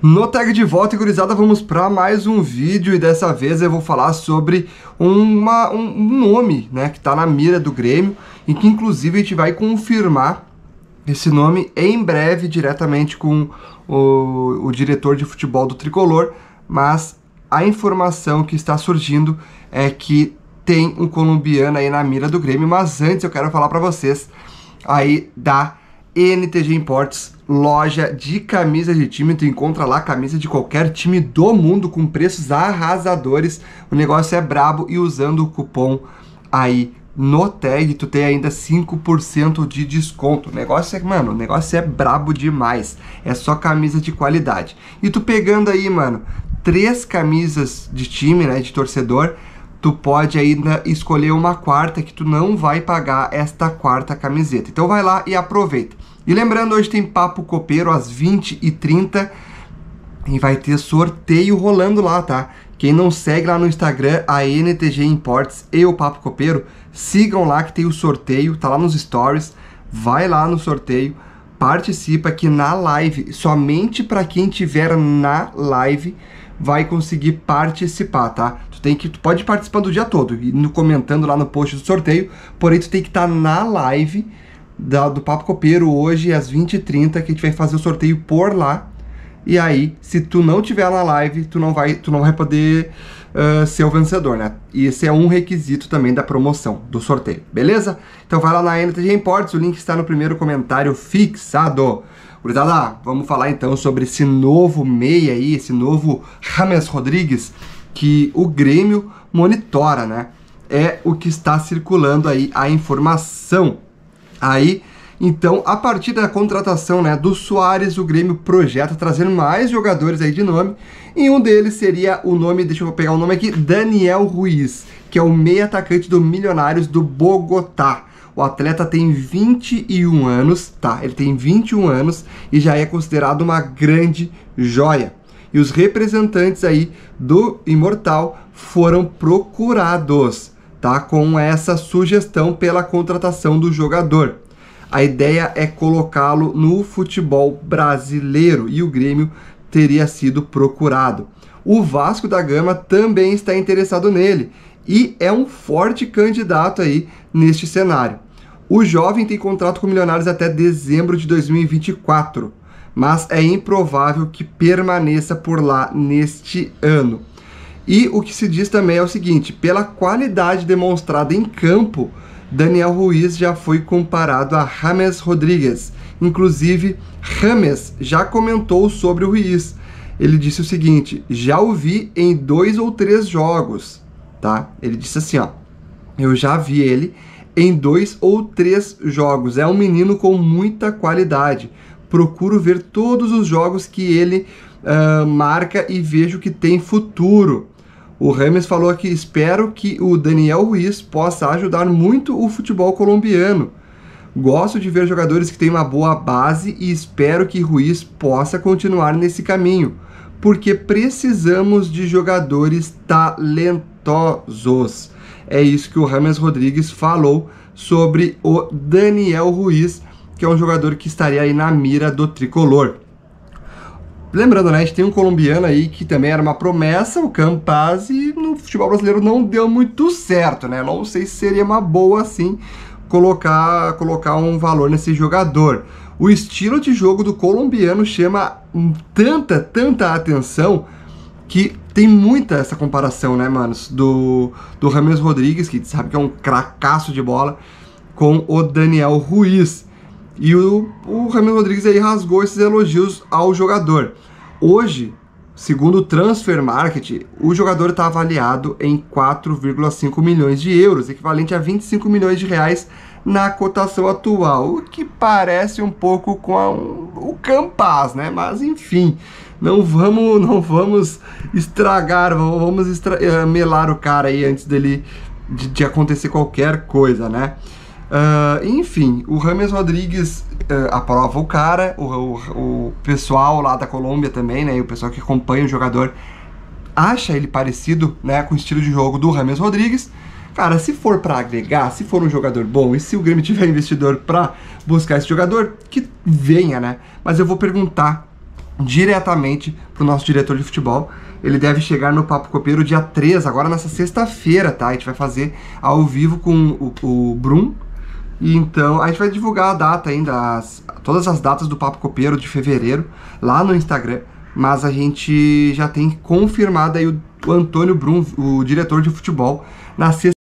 No tag de volta, gurizada, vamos para mais um vídeo e dessa vez eu vou falar sobre uma, um nome né, que está na mira do Grêmio e que inclusive a gente vai confirmar esse nome em breve diretamente com o, o diretor de futebol do Tricolor, mas a informação que está surgindo é que tem um colombiano aí na mira do Grêmio, mas antes eu quero falar para vocês aí da NTG Imports, loja de camisas de time. Tu encontra lá camisa de qualquer time do mundo com preços arrasadores. O negócio é brabo e usando o cupom aí no tag tu tem ainda 5% de desconto. O negócio é, mano, o negócio é brabo demais. É só camisa de qualidade. E tu pegando aí, mano, três camisas de time, né, de torcedor, tu pode ainda escolher uma quarta que tu não vai pagar esta quarta camiseta. Então vai lá e aproveita. E lembrando, hoje tem Papo Copeiro às 20h30 e vai ter sorteio rolando lá, tá? Quem não segue lá no Instagram, a NTG Imports e o Papo Copeiro, sigam lá que tem o sorteio, tá lá nos stories, vai lá no sorteio, participa aqui na live, somente para quem tiver na live vai conseguir participar, tá? Tu tem que tu pode participar do dia todo, e no comentando lá no post do sorteio, porém tu tem que estar tá na live da, do Papo Copeiro hoje às 20h30 que a gente vai fazer o sorteio por lá. E aí, se tu não tiver na live, tu não vai, tu não vai poder uh, ser o vencedor, né? E esse é um requisito também da promoção, do sorteio, beleza? Então vai lá na NTG Imports, o link está no primeiro comentário fixado. Gurizada, vamos falar então sobre esse novo meia aí, esse novo James Rodrigues, que o Grêmio monitora, né? É o que está circulando aí a informação. Aí, então, a partir da contratação né, do Soares, o Grêmio projeta trazer mais jogadores aí de nome. E um deles seria o nome, deixa eu pegar o nome aqui, Daniel Ruiz, que é o meio atacante do Milionários do Bogotá. O atleta tem 21 anos, tá? Ele tem 21 anos e já é considerado uma grande joia. E os representantes aí do Imortal foram procurados, tá? Com essa sugestão pela contratação do jogador. A ideia é colocá-lo no futebol brasileiro e o Grêmio teria sido procurado. O Vasco da Gama também está interessado nele e é um forte candidato aí neste cenário. O jovem tem contrato com Milionários até dezembro de 2024, mas é improvável que permaneça por lá neste ano. E o que se diz também é o seguinte: pela qualidade demonstrada em campo, Daniel Ruiz já foi comparado a James Rodrigues. Inclusive, James já comentou sobre o Ruiz. Ele disse o seguinte: já o vi em dois ou três jogos, tá? Ele disse assim, ó. Eu já vi ele em dois ou três jogos. É um menino com muita qualidade. Procuro ver todos os jogos que ele uh, marca e vejo que tem futuro. O Rames falou que espero que o Daniel Ruiz possa ajudar muito o futebol colombiano. Gosto de ver jogadores que têm uma boa base e espero que Ruiz possa continuar nesse caminho, porque precisamos de jogadores talentosos. É isso que o Rames Rodrigues falou sobre o Daniel Ruiz, que é um jogador que estaria aí na mira do tricolor. Lembrando, né, a gente tem um colombiano aí que também era uma promessa, o Campaz, e no futebol brasileiro não deu muito certo, né? Não sei se seria uma boa assim colocar, colocar um valor nesse jogador. O estilo de jogo do colombiano chama tanta, tanta atenção que tem muita essa comparação, né, manos, do, do Rames Rodrigues, que sabe que é um cracaço de bola, com o Daniel Ruiz. E o, o Rames Rodrigues aí rasgou esses elogios ao jogador. Hoje, segundo o Transfer Market, o jogador está avaliado em 4,5 milhões de euros, equivalente a 25 milhões de reais na cotação atual, o que parece um pouco com a, um, o Campas, né? Mas enfim, não vamos, não vamos estragar, vamos estra uh, melar o cara aí antes dele de, de acontecer qualquer coisa, né? Uh, enfim, o Rames Rodrigues uh, aprova o cara, o, o, o, pessoal lá da Colômbia também, né? O pessoal que acompanha o jogador acha ele parecido, né, com o estilo de jogo do Rames Rodrigues. Cara, se for para agregar, se for um jogador bom e se o Grêmio tiver investidor para buscar esse jogador, que venha, né? Mas eu vou perguntar diretamente para o nosso diretor de futebol. Ele deve chegar no Papo Copeiro dia 3, agora nessa sexta-feira, tá? A gente vai fazer ao vivo com o, o Brum. Então a gente vai divulgar a data ainda, as, todas as datas do Papo Copeiro de fevereiro lá no Instagram. Mas a gente já tem confirmado aí o, o Antônio Brum, o diretor de futebol, na sexta